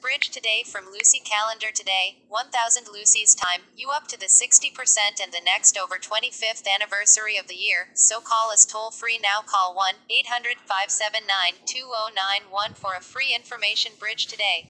Bridge today from Lucy Calendar today, 1000 Lucy's time, you up to the 60% and the next over 25th anniversary of the year. So call us toll free now. Call 1 800 579 2091 for a free information bridge today.